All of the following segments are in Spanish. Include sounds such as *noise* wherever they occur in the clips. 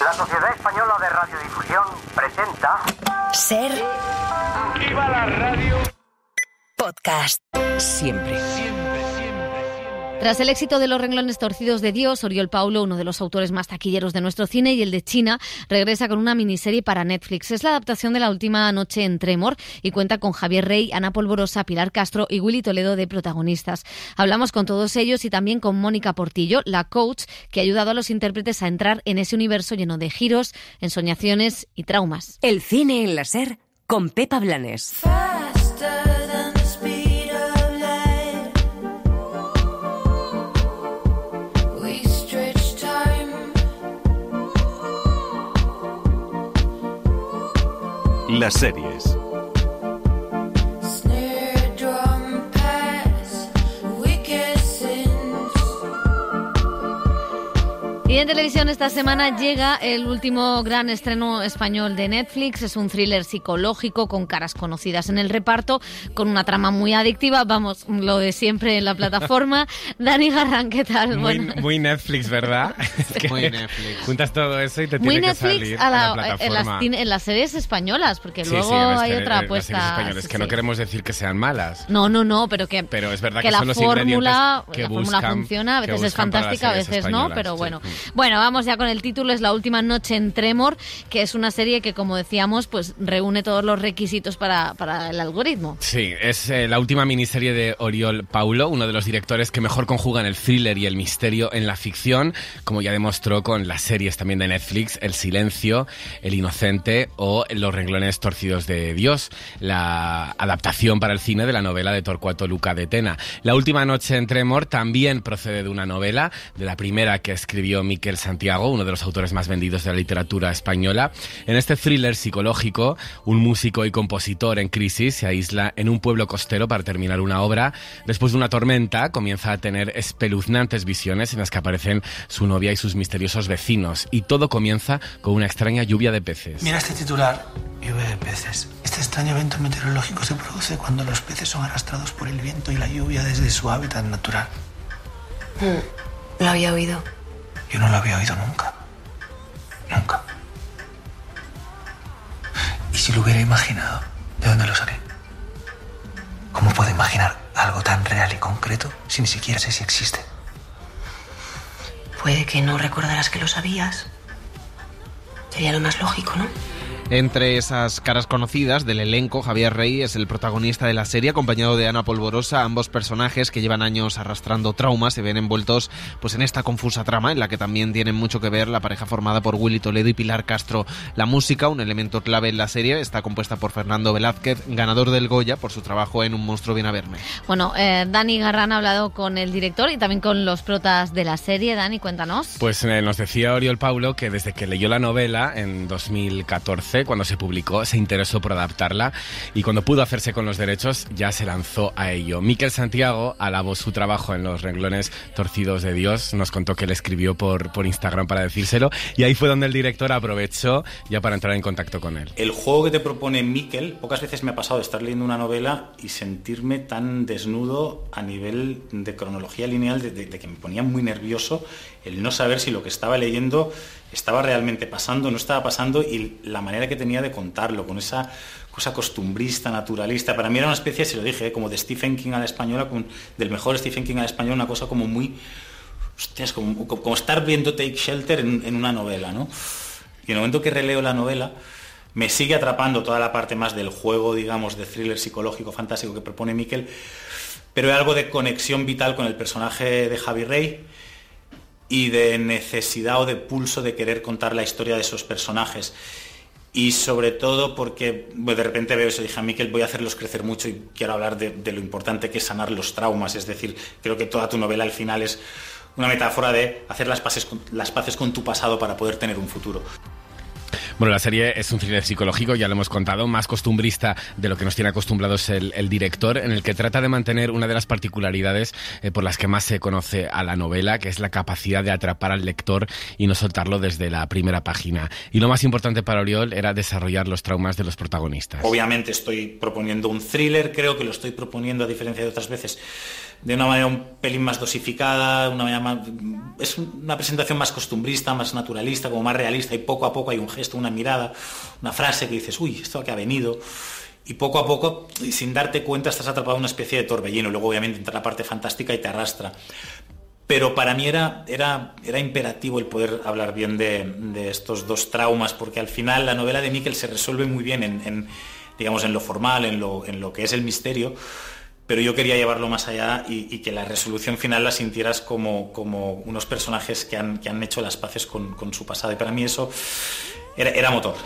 La Sociedad Española de Radiodifusión presenta Ser ¡Viva la radio! podcast. Siempre. Tras el éxito de Los renglones torcidos de Dios, Oriol Paulo, uno de los autores más taquilleros de nuestro cine y el de China, regresa con una miniserie para Netflix. Es la adaptación de La última noche en Tremor y cuenta con Javier Rey, Ana Polvorosa, Pilar Castro y Willy Toledo de protagonistas. Hablamos con todos ellos y también con Mónica Portillo, la coach que ha ayudado a los intérpretes a entrar en ese universo lleno de giros, ensoñaciones y traumas. El cine en la Ser con Pepa Blanes. Faster Las series. En televisión esta semana llega el último gran estreno español de Netflix. Es un thriller psicológico con caras conocidas en el reparto, con una trama muy adictiva. Vamos, lo de siempre en la plataforma. *laughs* Dani Garran, ¿qué tal? Muy, Bueno, muy Netflix, ¿verdad? *laughs* Es que Muy Netflix. Juntas todo eso y te muy tiene que Netflix salir a a la- la, en, las, plataforma. cine- en las series españolas, porque Sí, luego sí, las hay otra las series apuesta. españolas, sí, que no queremos decir que sean malas. No, no, no, pero que, Pero es verdad que que la son los fórmula, que la fórmula funciona, a que veces es las fantástica, a veces no, pero sí. bueno. Bueno, vamos ya con el título, es La última noche en Tremor, que es una serie que, como decíamos, pues reúne todos los requisitos para, para el algoritmo. Sí, es eh, la última miniserie de Oriol Paulo, uno de los directores que mejor conjugan el thriller y el misterio en la ficción, como ya demostró con las series también de Netflix, El silencio, El inocente o Los renglones torcidos de Dios, la adaptación para el cine de la novela de Torcuato Luca de Tena. La última noche en Tremor también procede de una novela, de la primera que escribió Miquel Santiago, uno de los autores más vendidos de la literatura española. En este thriller psicológico, un músico y compositor en crisis se aísla en un pueblo costero para terminar una obra. Después de una tormenta, comienza a tener espeluznantes visiones en las que aparecen su novia y sus misteriosos vecinos. Y todo comienza con una extraña lluvia de peces. Mira este titular, lluvia de peces. Este extraño evento meteorológico se produce cuando los peces son arrastrados por el viento y la lluvia desde su hábitat natural. Lo había oído. Yo no lo había oído nunca. Nunca. ¿Y si lo hubiera imaginado? ¿De dónde lo saqué? ¿Cómo puedo imaginar algo tan real y concreto si ni siquiera sé si existe? Puede que no recordaras que lo sabías. Sería lo más lógico, ¿no? Entre esas caras conocidas del elenco, Javier Rey es el protagonista de la serie, acompañado de Ana Polvorosa. Ambos personajes que llevan años arrastrando traumas se ven envueltos pues, en esta confusa trama, en la que también tienen mucho que ver la pareja formada por Willy Toledo y Pilar Castro. La música, un elemento clave en la serie, está compuesta por Fernando Velázquez, ganador del Goya por su trabajo en Un monstruo viene a verme. Bueno, eh, Dani Garran ha hablado con el director y también con los protas de la serie. Dani, cuéntanos. Pues eh, nos decía Oriol Paulo que desde que leyó la novela en 2014, cuando se publicó, se interesó por adaptarla y cuando pudo hacerse con los derechos ya se lanzó a ello. Miquel Santiago alabó su trabajo en los renglones torcidos de Dios, nos contó que le escribió por, por Instagram para decírselo y ahí fue donde el director aprovechó ya para entrar en contacto con él. El juego que te propone Miquel, pocas veces me ha pasado de estar leyendo una novela y sentirme tan desnudo a nivel de cronología lineal, de, que me ponía muy nervioso el no saber si lo que estaba leyendo estaba realmente pasando, no estaba pasando y la manera que tenía de contarlo, con esa cosa costumbrista, naturalista. Para mí era una especie, se lo dije, ¿eh? como de Stephen King a la española, del mejor Stephen King a la española, una cosa como muy... Hostias, como estar viendo Take Shelter en, en una novela, ¿no? Y en el momento que releo la novela, me sigue atrapando toda la parte más del juego, digamos, de thriller psicológico, fantástico que propone Miquel, pero hay algo de conexión vital con el personaje de Javi Rey y de necesidad o de pulso de querer contar la historia de esos personajes. Y sobre todo porque de repente veo eso, dije a Miquel, voy a hacerlos crecer mucho y quiero hablar de, de lo importante que es sanar los traumas. Es decir, creo que toda tu novela al final es una metáfora de hacer las paces las paces con tu pasado para poder tener un futuro. Bueno, la serie es un thriller psicológico, ya lo hemos contado, más costumbrista de lo que nos tiene acostumbrados el, director, en el que trata de mantener una de las particularidades eh, por las que más se conoce a la novela, que es la capacidad de atrapar al lector y no soltarlo desde la primera página. Y lo más importante para Oriol era desarrollar los traumas de los protagonistas. Obviamente estoy proponiendo un thriller, creo que lo estoy proponiendo a diferencia de otras veces de una manera un pelín más dosificada, una manera más- es una presentación más costumbrista, más naturalista, como más realista y poco a poco hay un gesto, una mirada, una frase que dices, uy, esto a qué ha venido. Y poco a poco, y sin darte cuenta, estás atrapado en una especie de torbellino. Luego, obviamente, entra la parte fantástica y te arrastra. Pero para mí era, era, era imperativo el poder hablar bien de, estos dos traumas, porque al final la novela de Miquel se resuelve muy bien en, en, digamos, en lo formal, en lo, en lo que es el misterio, pero yo quería llevarlo más allá y, y que la resolución final la sintieras como, como unos personajes que han, que han hecho las paces con, con su pasado. Y para mí eso era, era motor.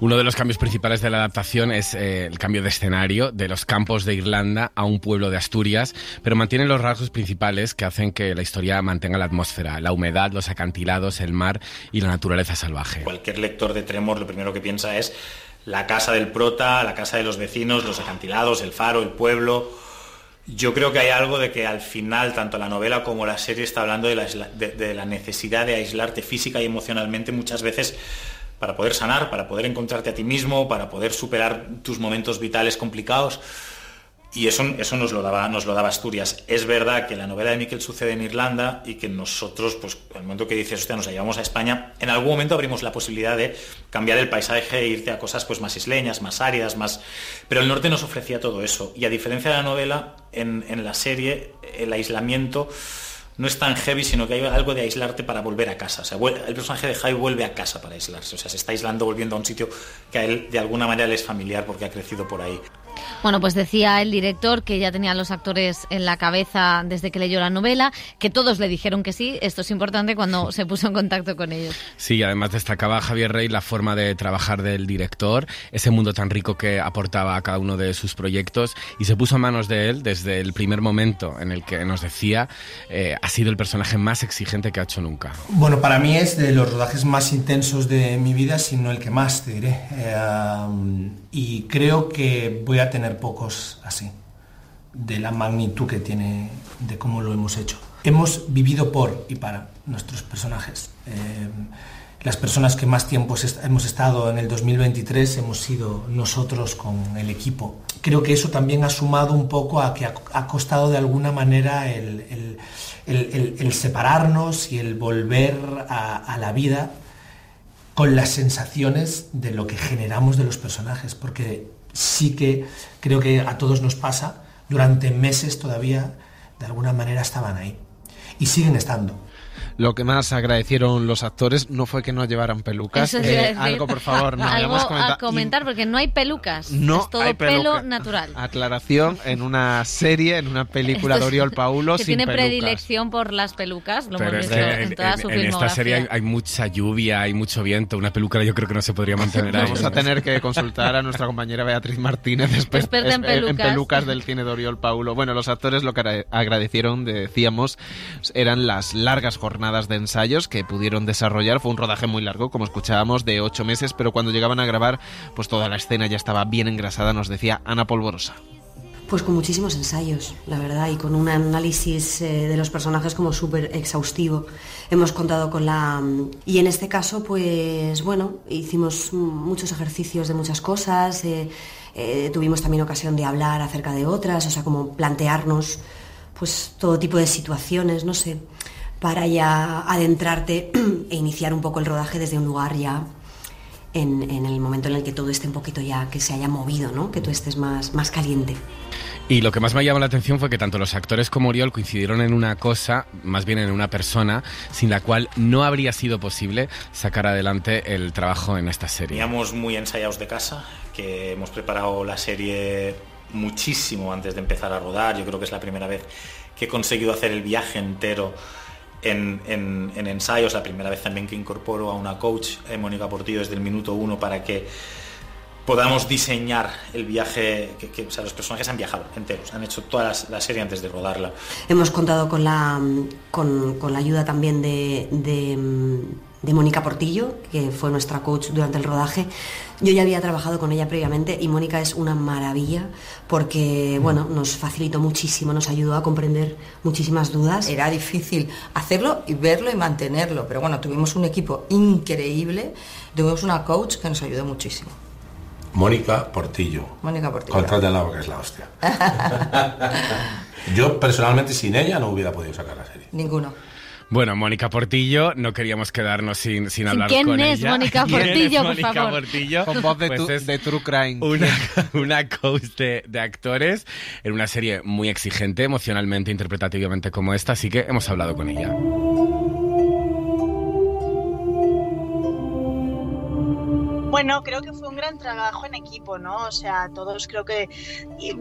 Uno de los cambios principales de la adaptación es eh, el cambio de escenario de los campos de Irlanda a un pueblo de Asturias, pero mantiene los rasgos principales que hacen que la historia mantenga la atmósfera, la humedad, los acantilados, el mar y la naturaleza salvaje. Cualquier lector de Tremor lo primero que piensa es la casa del prota, la casa de los vecinos, los acantilados, el faro, el pueblo. Yo creo que hay algo de que al final, tanto la novela como la serie está hablando de la, de la necesidad de aislarte física y emocionalmente muchas veces para poder sanar, para poder encontrarte a ti mismo, para poder superar tus momentos vitales complicados. Y eso, eso nos, lo daba, nos lo daba Asturias. Es verdad que la novela de Miquel sucede en Irlanda y que nosotros, pues, al momento que dices, hostia, nos llevamos a España, en algún momento abrimos la posibilidad de cambiar el paisaje e irte a cosas pues, más isleñas, más áridas, más... Pero el norte nos ofrecía todo eso. Y a diferencia de la novela, en, en la serie, el aislamiento no es tan heavy, sino que hay algo de aislarte para volver a casa. El personaje de Jai vuelve a casa para aislarse. O sea, se está aislando volviendo a un sitio que a él de alguna manera le es familiar porque ha crecido por ahí. Bueno, pues decía el director que ya tenía los actores en la cabeza desde que leyó la novela, que todos le dijeron que sí. Esto es importante cuando se puso en contacto con ellos. Sí, además destacaba Javier Rey la forma de trabajar del director, ese mundo tan rico que aportaba a cada uno de sus proyectos y se puso a manos de él desde el primer momento en el que nos decía eh, ha sido el personaje más exigente que ha hecho nunca. Bueno, para mí es de los rodajes más intensos de mi vida, si no el que más, te diré. Eh, um, y creo que voy a tener pocos así, de la magnitud que tiene, de cómo lo hemos hecho. Hemos vivido por y para nuestros personajes. Eh, las personas que más tiempo hemos estado en el 2023 hemos sido nosotros con el equipo. Creo que eso también ha sumado un poco a que ha, costado de alguna manera el separarnos y el volver a, a la vida con las sensaciones de lo que generamos de los personajes, porque sí que creo que a todos nos pasa, durante meses todavía de alguna manera estaban ahí y siguen estando. Lo que más agradecieron los actores no fue que no llevaran pelucas. Eh, decir. algo, por favor, no Algo a comentar, porque no hay pelucas. No es todo hay pelo peluca. natural. Aclaración, en una serie, en una película Esto de es- Oriol Paulo que sin tiene pelucas. predilección por las pelucas, lo Pero hemos es visto que en, toda su en esta serie hay, hay mucha lluvia, hay mucho viento, una película yo creo que no se podría mantener ahí. Vamos a tener que consultar a nuestra compañera Beatriz Martínez, esper- Experta en es- pelucas. del cine de Oriol Paulo. Bueno, los actores lo que agra- agradecieron, decíamos, eran las largas jornadas de ensayos que pudieron desarrollar. Fue un rodaje muy largo, como escuchábamos, de ocho meses, pero cuando llegaban a grabar, pues toda la escena ya estaba bien engrasada, nos decía Ana Polvorosa. Pues con muchísimos ensayos, la verdad, y con un análisis eh, de los personajes como súper exhaustivo. Hemos contado con la... Y en este caso, pues bueno, hicimos muchos ejercicios de muchas cosas, eh, eh, tuvimos también ocasión de hablar acerca de otras, o sea, como plantearnos pues todo tipo de situaciones, no sé, para ya adentrarte *clears throat* e iniciar un poco el rodaje desde un lugar ya en, en el momento en el que todo esté un poquito ya, que se haya movido, ¿no? Que tú estés más, más caliente. Y lo que más me llamó la atención fue que tanto los actores como Oriol coincidieron en una cosa, más bien en una persona, sin la cual no habría sido posible sacar adelante el trabajo en esta serie. Veníamos muy ensayados de casa, que hemos preparado la serie muchísimo antes de empezar a rodar. Yo creo que es la primera vez que he conseguido hacer el viaje entero en, en- en ensayos. La primera vez también que incorporo a una coach, eh, Mónica Portillo, desde el minuto uno para que podamos diseñar el viaje. Que, los personajes han viajado enteros, han hecho toda la, serie antes de rodarla. Hemos contado con la, con, la ayuda también de, de Mónica Portillo, que fue nuestra coach durante el rodaje. Yo ya había trabajado con ella previamente y Mónica es una maravilla porque bueno, nos facilitó muchísimo, nos ayudó a comprender muchísimas dudas. Era difícil hacerlo y verlo y mantenerlo, pero bueno, tuvimos un equipo increíble, tuvimos una coach que nos ayudó muchísimo. Mónica Portillo. Mónica Portillo. Control del agua, que es la hostia. *laughs* Yo personalmente sin ella no hubiera podido sacar la serie. Ninguno. Bueno, Mónica Portillo, no queríamos quedarnos sin, sin hablar ¿Quién con es ella. Mónica ¿Quién es Portillo, por Mónica favor? Portillo? Con voz de, Pues tu- es de True Crime. una, *laughs* una coach de, de actores en una serie muy exigente, emocionalmente, interpretativamente como esta, así que hemos hablado con ella. Bueno, creo que fue un gran trabajo en equipo, ¿no? O sea, todos creo que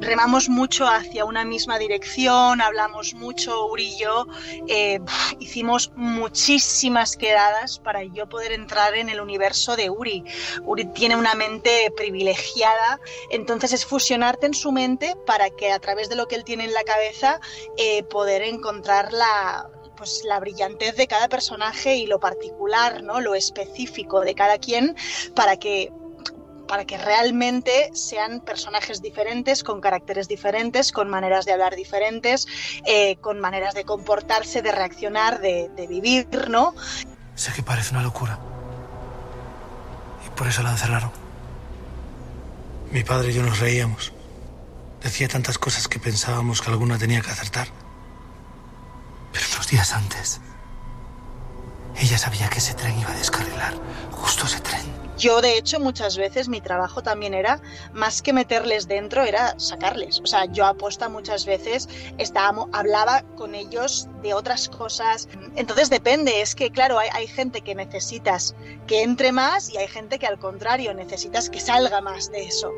remamos mucho hacia una misma dirección, hablamos mucho, Uri y yo, eh, hicimos muchísimas quedadas para yo poder entrar en el universo de Uri. Uri tiene una mente privilegiada, entonces es fusionarte en su mente para que a través de lo que él tiene en la cabeza eh, poder encontrar la, pues la brillantez de cada personaje y lo particular, ¿no? Lo específico de cada quien para que para que realmente sean personajes diferentes, con caracteres diferentes, con maneras de hablar diferentes, eh, con maneras de comportarse, de reaccionar, de, de vivir, ¿no? Sé que parece una locura. Y por eso la encerraron. Mi padre y yo nos reíamos. Decía tantas cosas que pensábamos que alguna tenía que acertar. Días antes, ella sabía que ese tren iba a descarrilar. Justo ese tren. Yo, de hecho, muchas veces mi trabajo también era, más que meterles dentro, era sacarles. O sea, yo aposta muchas veces, estábamos, hablaba con ellos de otras cosas. Entonces depende, es que claro, hay, hay gente que necesitas que entre más y hay gente que al contrario, necesitas que salga más de eso.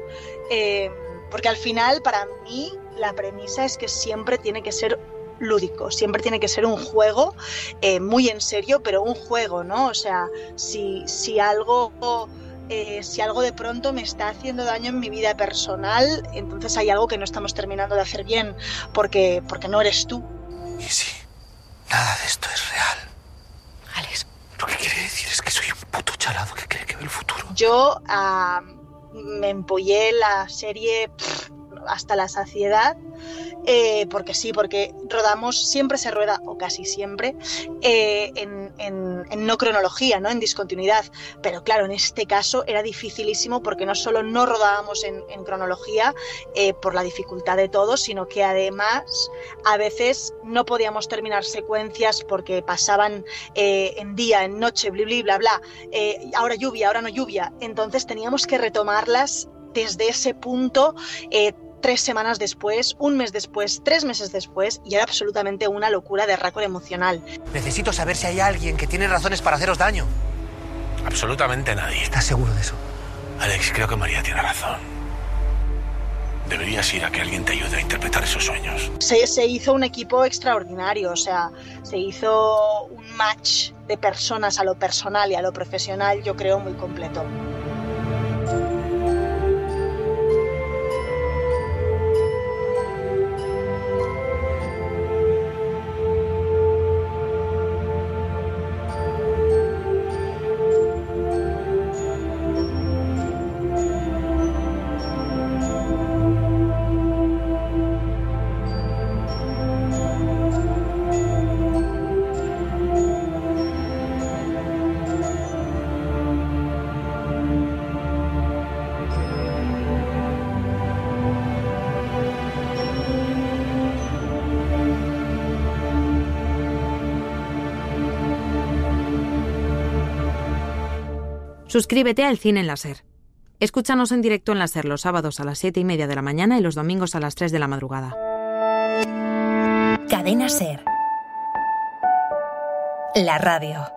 Eh, porque al final, para mí, la premisa es que siempre tiene que ser lúdico, siempre tiene que ser un juego eh, muy en serio, pero un juego, ¿no? O sea, si, si algo eh, si algo de pronto me está haciendo daño en mi vida personal, entonces hay algo que no estamos terminando de hacer bien, porque, porque no eres tú. Y sí, nada de esto es real. Alex. Lo que quiere decir es que soy un puto chalado que cree que ve el futuro. Yo ah, me empollé la serie pff, hasta la saciedad, eh, porque sí, porque rodamos, siempre se rueda, o casi siempre, eh, en, en- no cronología, ¿no? en discontinuidad. Pero claro, en este caso era dificilísimo porque no solo no rodábamos en, cronología eh, por la dificultad de todo, sino que además a veces no podíamos terminar secuencias porque pasaban en día, en noche, bla, bla, bla, ahora lluvia, ahora no lluvia. Entonces teníamos que retomarlas desde ese punto. Tres semanas después, un mes después, tres meses después, y era absolutamente una locura de récord emocional. Necesito saber si hay alguien que tiene razones para haceros daño. Absolutamente nadie. ¿Estás seguro de eso? Alex, creo que María tiene razón. Deberías ir a que alguien te ayude a interpretar esos sueños. Se, se hizo un equipo extraordinario, o sea, se hizo un match de personas a lo personal y a lo profesional, yo creo, muy completo. Suscríbete al Cine en la Ser. Escúchanos en directo en la Ser los sábados a las 7 y media de la mañana y los domingos a las 3 de la madrugada. Cadena Ser. La radio.